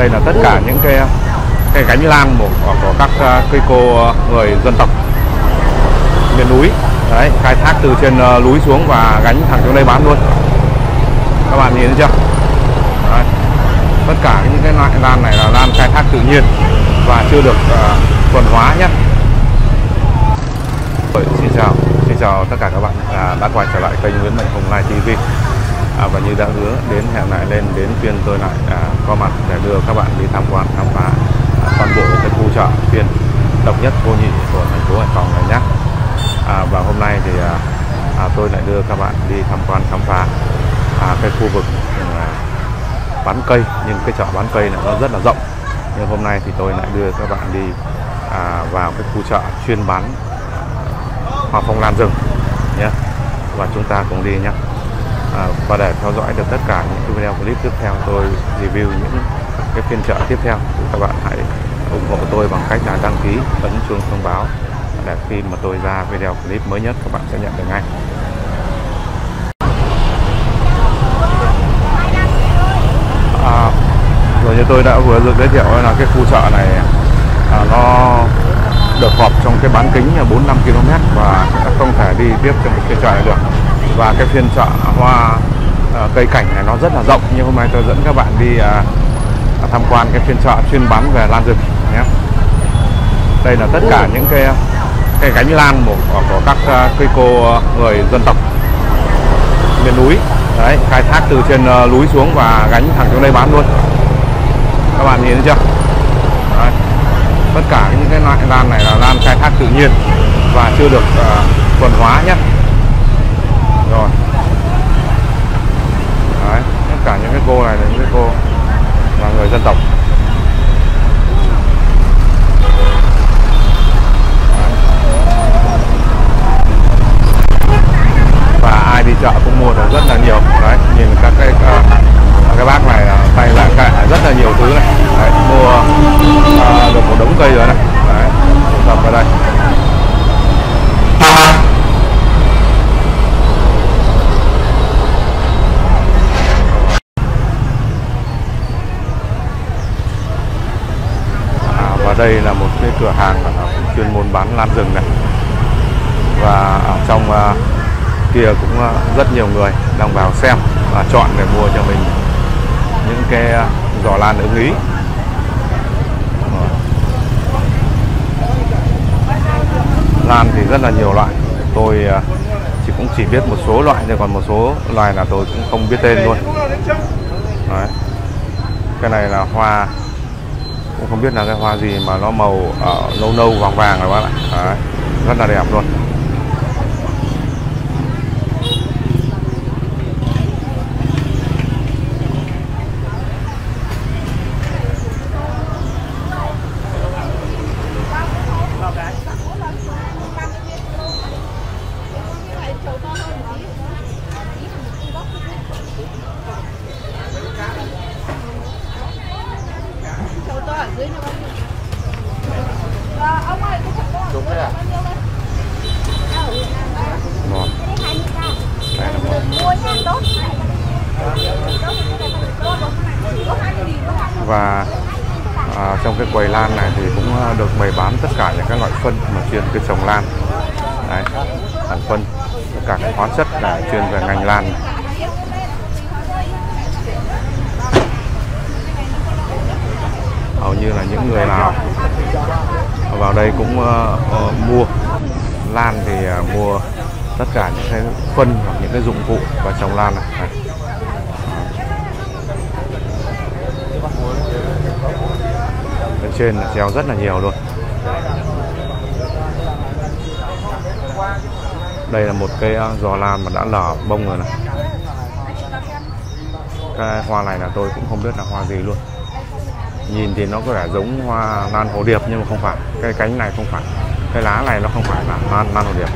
đây là tất cả những cái cái gánh lan của, của các à, cây cô à, người dân tộc miền núi. Đấy khai thác từ trên à, núi xuống và gánh thẳng xuống đây bán luôn. Các bạn nhìn thấy chưa? Đấy. tất cả những cái loại lan này là lan khai thác tự nhiên và chưa được uh, thuần hóa nhé. Xin chào xin chào tất cả các bạn. À, đã quay trở lại kênh Nguyễn Mạnh Hùng Live TV à, và như đã hứa đến hẹn lại lên đến phiên tôi lại à, có mặt để đưa các bạn đi tham quan khám phá à, toàn bộ cái khu chợ phiên độc nhất vô nhị của thành phố Hải Phòng này nhé. À, và hôm nay thì à, à, tôi lại đưa các bạn đi tham quan khám phá à, cái khu vực à, bán cây nhưng cái chợ bán cây này nó rất là rộng. Nhưng hôm nay thì tôi lại đưa các bạn đi à, vào cái khu chợ chuyên bán à, hoa phong lan rừng nhé. Và chúng ta cùng đi nhé à, và để theo dõi được tất cả những video clip tiếp theo tôi review những cái phiên chợ tiếp theo thì các bạn hãy ủng hộ tôi bằng cách là đăng ký ấn chuông thông báo để khi mà tôi ra video clip mới nhất các bạn sẽ nhận được ngay. À, rồi như tôi đã vừa được giới thiệu là cái khu chợ này à, nó được họp trong cái bán kính 4-5 km và sẽ không thể đi tiếp trong cái chợ này được và cái phiên chợ hoa à, cây cảnh này nó rất là rộng. Nhưng hôm nay tôi dẫn các bạn đi à, tham quan cái phiên chợ chuyên bán về lan rừng nhé. Đây là tất cả những cái cái gánh lan của, của các uh, cây cô người dân tộc miền núi. Đấy khai thác từ trên núi xuống và gánh thẳng xuống đây bán luôn. Các bạn nhìn thấy chưa? Đấy. tất cả những cái loại lan này là lan khai thác tự nhiên và chưa được uh, thuần hóa nhé rồi đấy tất cả những cái cô này là những cái cô là người dân tộc. Và ai đi chợ cũng mua được rất là nhiều. Đấy, nhìn các cái các cái bác này à, tay là cả rất là nhiều thứ này đấy, mua uh, được một đống cây rồi này đấy tập vào đây à, và đây là một cái cửa hàng uh, chuyên môn bán lan rừng này. Và ở trong uh, kia cũng à, rất nhiều người đang vào xem và chọn để mua cho mình những cái à, giỏ lan ưng ý. Lan thì rất là nhiều loại. Tôi chỉ cũng chỉ biết một số loại nhưng còn một số loài là tôi cũng không biết tên luôn. Đấy. cái này là hoa cũng không biết là cái hoa gì mà nó màu ở nâu nâu vàng vàng rồi các bạn Đấy. rất là đẹp luôn Đúng và à, trong cái quầy lan này thì cũng à, được bày bán tất cả những các loại phân mà chuyên cái trồng lan đấy sản phân tất cả các hóa chất là chuyên về ngành lan hầu như là những người nào vào đây cũng uh, uh, mua lan thì uh, mua tất cả những cái phân hoặc những cái dụng cụ và trồng lan này. này. Trên là treo rất là nhiều luôn. Đây là một cây uh, giò lan mà đã lở bông rồi này. Cái hoa này là tôi cũng không biết là hoa gì luôn. Nhìn thì nó có vẻ giống hoa lan hồ điệp nhưng mà không phải. Cái cánh này không phải. Cái lá này nó không phải là lan lan hồ điệp.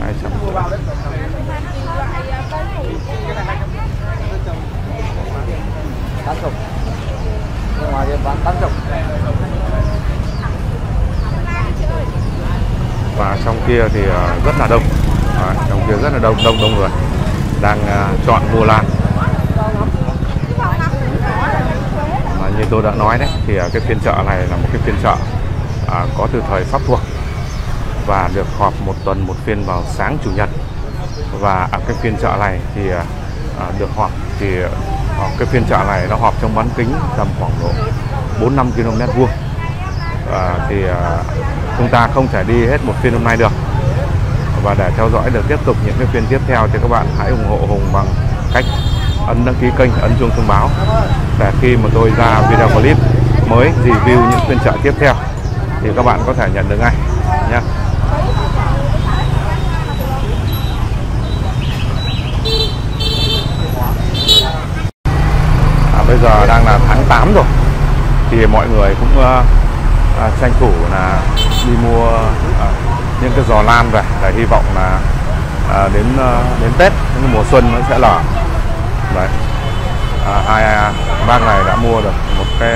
hai trăm thì bán tám chục và trong kia thì ờ, rất là đông. À, trong kia rất là đông đông đông người. Đang ờ, chọn mua lan. Mà như tôi đã nói đấy thì cái phiên chợ này là một cái phiên chợ à, có từ thời pháp thuộc và được họp một tuần một phiên vào sáng chủ nhật. Và ở cái phiên chợ này thì à, được họp thì Ờ, cái phiên chợ này nó họp trong bán kính tầm khoảng độ 4 5 km vuông. À, thì à, chúng ta không thể đi hết một phiên hôm nay được. Và để theo dõi được tiếp tục những cái phiên tiếp theo thì các bạn hãy ủng hộ Hùng bằng cách ấn đăng ký kênh ấn chuông thông báo để khi mà tôi ra video clip mới review những phiên chợ tiếp theo thì các bạn có thể nhận được ngay nhé bây giờ đang là tháng 8 rồi. Thì mọi người cũng uh, à, tranh thủ là đi mua à, những cái giò lan về để hy vọng là à, đến à, đến Tết những mùa xuân nó sẽ lở đấy. À, hai à, bác này đã mua được một cái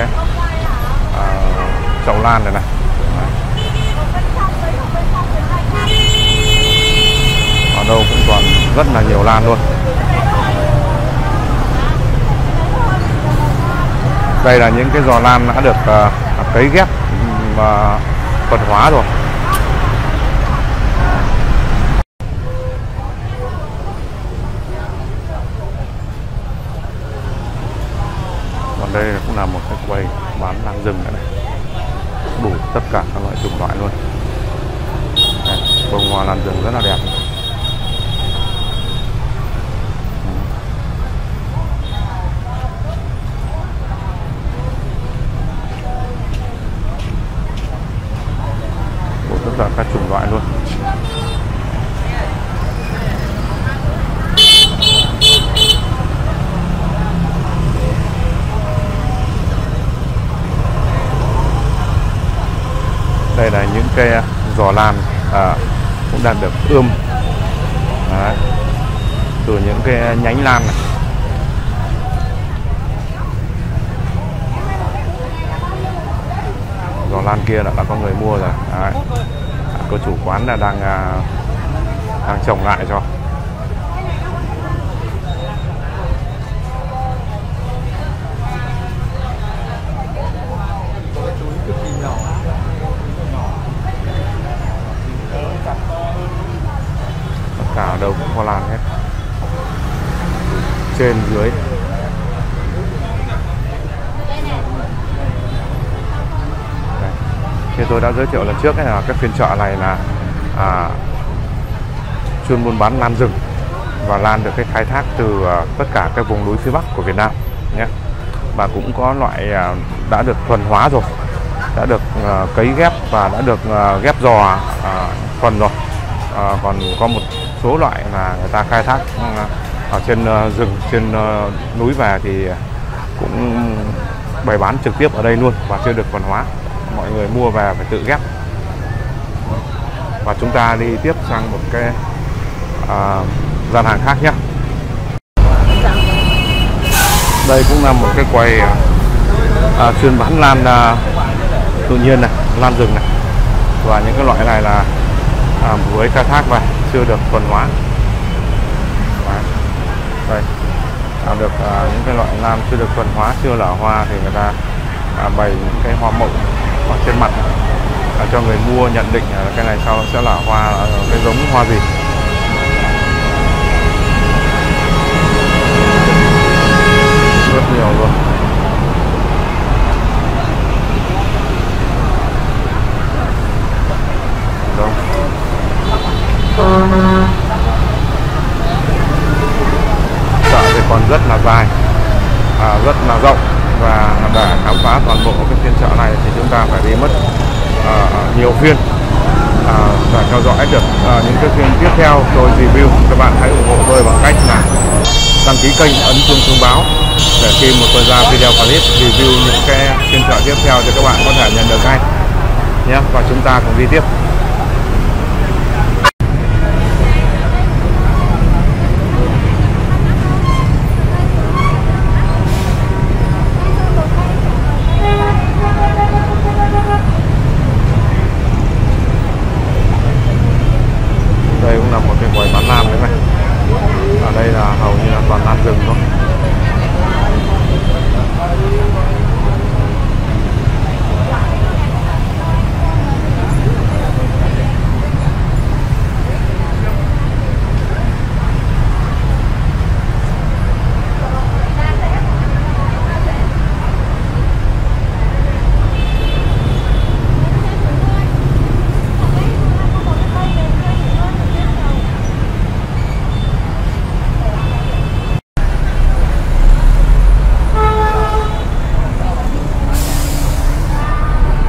à, chậu lan này này. Ở đâu cũng còn rất là nhiều lan luôn. Đây là những cái giò lan đã được uh, cấy ghép và ờ, thuần hóa rồi. Còn đây cũng là một cái quầy bán lan rừng nữa này. Đủ tất cả các loại chủng loại luôn. Bông hoa lan rừng rất là đẹp. Tất cả các chủng loại luôn đây là những cây à, giò lan à, cũng đang được ươm Đấy. từ những cái à, nhánh lan này giò lan kia là đã có người mua rồi Đấy cô chủ quán là đang à, đang trồng lại cho. Tất cả đâu cũng hoa lan hết. Trên dưới như tôi đã giới thiệu lần trước ấy là cái phiên chợ này là à, chuyên buôn bán lan rừng và lan được cái khai thác từ à, tất cả các vùng núi phía bắc của Việt Nam nhé. Và cũng có loại à, đã được thuần hóa rồi đã được à, cấy ghép và đã được à, ghép giò à, phần rồi. À, còn có một số loại là người ta khai thác à, ở trên à, rừng trên à, núi về thì cũng bày bán trực tiếp ở đây luôn và chưa được thuần hóa mọi người mua về phải tự ghép. Và chúng ta đi tiếp sang một cái à, gian hàng khác nhé đây cũng là một cái quầy à, à, chuyên bán lan à, tự nhiên này lan rừng này. Và những cái loại này là à, với khai thác và chưa được thuần hóa. Đấy. đây làm được à, những cái loại lan chưa được thuần hóa chưa lở hoa thì người ta à, bày những cái hoa mậu ở trên mặt. À, cho người mua nhận định là cái này sau sẽ là hoa là cái giống hoa gì. Rất nhiều luôn. Đâu chợ thì còn rất là dài à, rất là rộng và để khám phá toàn bộ cái phiên chợ này thì chúng ta phải đi mất uh, nhiều phiên uh, và theo dõi được uh, những cái phiên tiếp theo. Tôi review các bạn hãy ủng hộ tôi bằng cách là đăng ký kênh ấn chuông thông báo để khi một tôi ra video clip review những cái phiên chợ tiếp theo thì các bạn có thể nhận được ngay nhé. Và chúng ta cùng đi tiếp.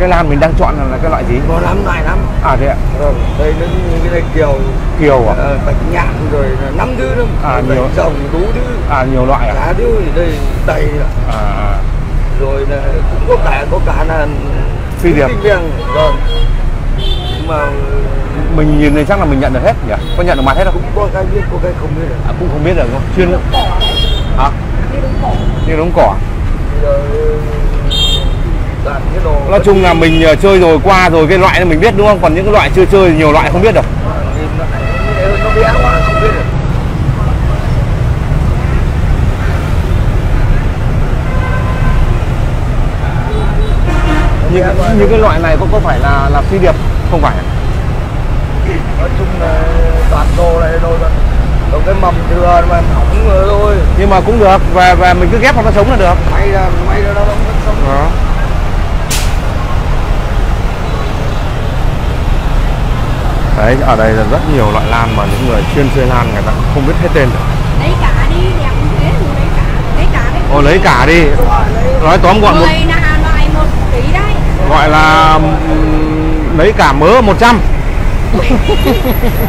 Cái lan mình đang chọn là cái loại gì? Có lắm loại lắm. À thế ạ. Vâng, đây nó như cái này kiều. Kiều à? Ờ, bạch nhạn rồi là năm thứ lắm À, Bạch nhiều. rồng đủ thứ. À nhiều loại à? Cá thứ thì đây đầy à, à. rồi là cũng có cả có cả là Phi điệp. vâng. Nhưng mà mình nhìn thì chắc là mình nhận được hết nhỉ? Có nhận được mặt hết không? Cũng có cái biết có cái không biết được. À, cũng không biết được không? Chuyên hả? Như đống cỏ. Bây giờ cái đồ nói chung là mình ờ, chơi rồi qua rồi cái loại này mình biết đúng không? Còn những cái loại chưa chơi nhiều loại không biết được. Như, như cái loại này có có phải là là phi điệp không phải? Nói chung là toàn đồ này đồ đồ cái mầm thừa mà hỏng rồi thôi. Nhưng mà cũng được và và mình cứ ghép vào nó sống là được. May ra may ra nó sống. Đó đấy ở đây là rất nhiều loại lan mà những người chuyên chơi lan người ta cũng không biết hết tên được. Lấy cả đi đẹp như thế thì lấy cả lấy cả đấy Ồ lấy cả đi. Nói tóm gọn một mười là loại một ký đấy. Gọi là lấy cả mớ 100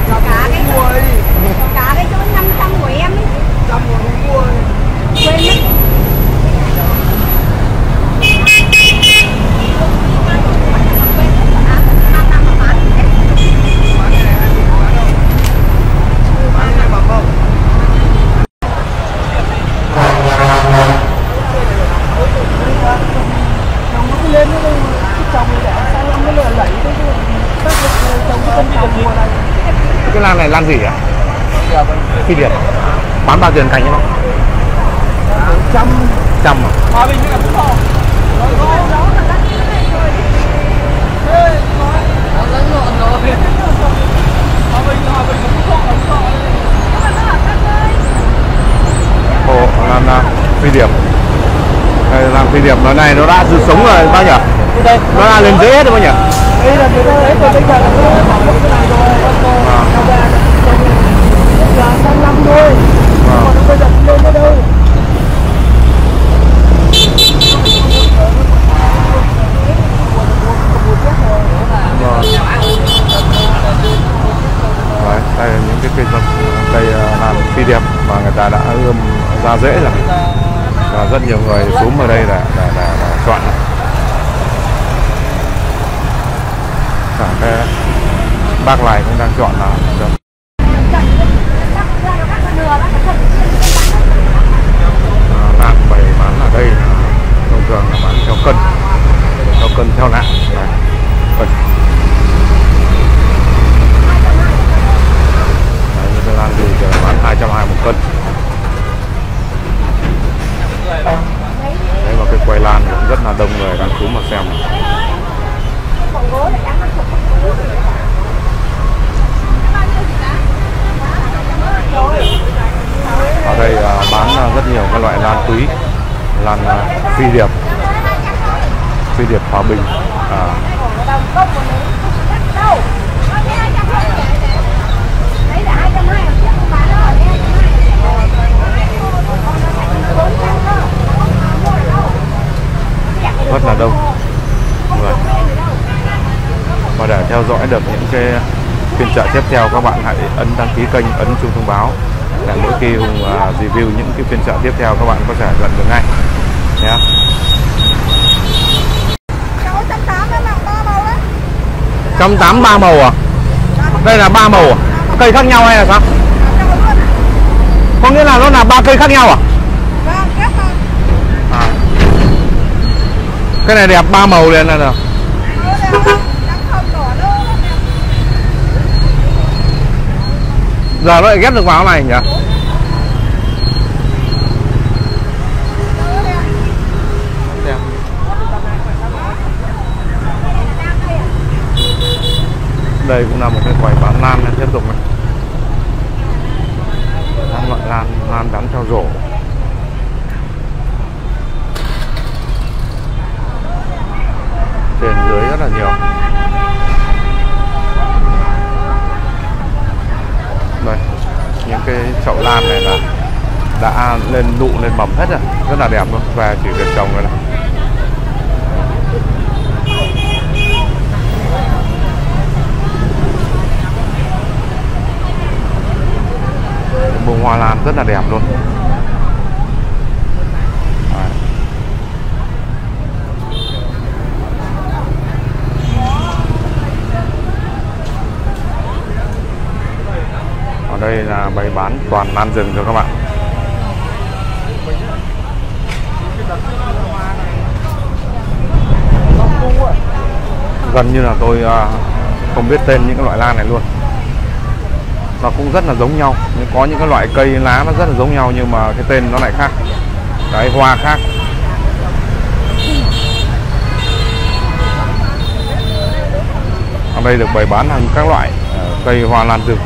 có cả cái có cả cái chỗ năm trăm của em ấy. Quên mất bán cái mầm không cái lan này lan gì à phi điệp bán bao tiền cành nó trăm. Trăm à? Ồ, lan à, phi điệp. Đây lan phi điệp. Nó này nó đã sống rồi bao nhỉ? Nó đã lên dễ hết rồi bao nhỉ? Đây là bây giờ là nó bỏ cái này rồi à, là sang năm thôi à. còn bây giờ không lên nữa đâu Vâng. Đấy, đây là những cái cây vật cây ờ, lan phi điệp mà người ta đã ươm ra rễ rồi và rất nhiều người xuống ở đây để để, để, để chọn cả cái bác này cũng đang chọn là được. Ờ, lan bày bán ở đây thông thường là bán theo cân theo cân theo nặng. Cân. Đấy, những lan gì thì bán 220 một cân Đấy và cái quầy lan cũng rất là đông người đang xuống mà xem ở đây à, bán à, rất nhiều các loại lan quý lan à, phi điệp phi điệp hòa bình à, rất là đông. Người và để theo dõi được những cái phiên chợ tiếp theo, các bạn hãy ấn đăng ký kênh, ấn chuông thông báo để mỗi khi hùng à, review những cái phiên chợ tiếp theo, các bạn có thể nhận được ngay. Nhé trăm tám ba màu à? Đây là ba màu à? Cây khác nhau hay là sao? Có nghĩa là nó là ba cây khác nhau à? Cái này đẹp ba màu liền là được. Giờ nó lại ghép được vào này nhỉ? Đẹp. đây cũng là một cái quầy bán lan này, tiếp tục này. Đang loại lan lan bán theo rổ. trên dưới rất là nhiều. Đây, những cái chậu lan này là đã lên nụ, lên mầm hết rồi, rất là đẹp luôn, và chỉ việc trồng rồi này. Bông hoa lan rất là đẹp luôn. Đây là bày bán toàn lan rừng cho các bạn. Gần như là tôi à, không biết tên những cái loại lan này luôn. Nó cũng rất là giống nhau. Nhưng có những cái loại cây lá nó rất là giống nhau nhưng mà cái tên nó lại khác. Cái hoa khác. Ở đây được bày bán hàng các loại à, cây hoa lan rừng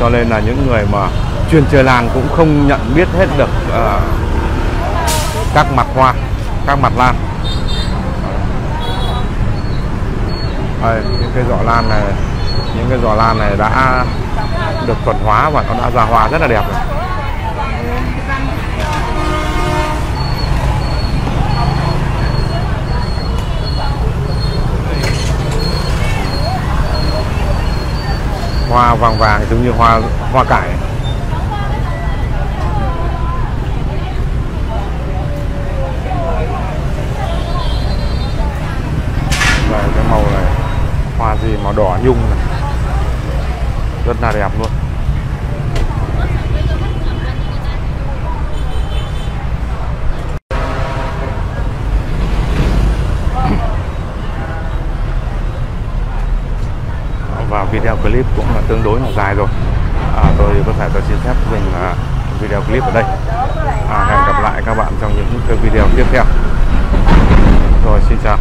cho nên là những người mà chuyên chơi lan cũng không nhận biết hết được uh, các mặt hoa các mặt lan. Đây, những cái giỏ lan này những cái giỏ lan này đã được thuần hóa và nó đã ra hoa rất là đẹp rồi. Hoa vàng vàng giống như hoa hoa cải. Đây, cái màu này hoa gì màu đỏ nhung này. Rất là đẹp luôn và video clip cũng là tương đối là dài rồi. À, tôi có thể tôi xin phép dừng à, video clip ở đây. À, hẹn gặp lại các bạn trong những video tiếp theo. Rồi xin chào.